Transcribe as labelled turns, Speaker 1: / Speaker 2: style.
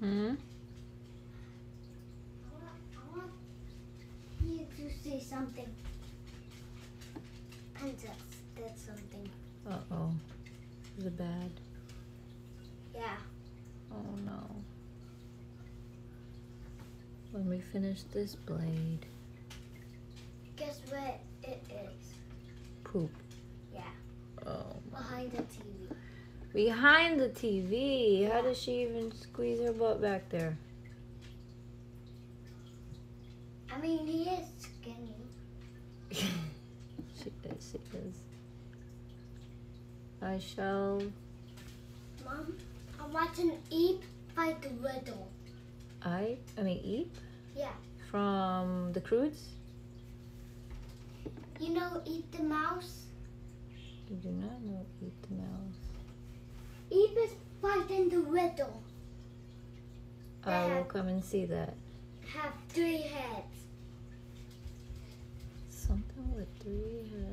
Speaker 1: Hmm?
Speaker 2: I want, I want you to say something. And that's, that's something.
Speaker 1: Uh oh. Is it bad?
Speaker 2: Yeah.
Speaker 1: Oh no. When we finish this blade,
Speaker 2: Guess where it is?
Speaker 1: poop.
Speaker 2: Yeah.
Speaker 1: Oh.
Speaker 2: Behind the TV.
Speaker 1: Behind the TV. How does she even squeeze her butt back there?
Speaker 2: I mean, he is skinny.
Speaker 1: she is, she is. I shall.
Speaker 2: Mom, I'm watching Eat by the Riddle.
Speaker 1: I. I mean, Eep
Speaker 2: Yeah.
Speaker 1: from the Croods.
Speaker 2: You know Eat the Mouse?
Speaker 1: You do not know eat the mouse.
Speaker 2: Eve is fighting the riddle.
Speaker 1: I will come and see that.
Speaker 2: Have three heads.
Speaker 1: Something with three heads.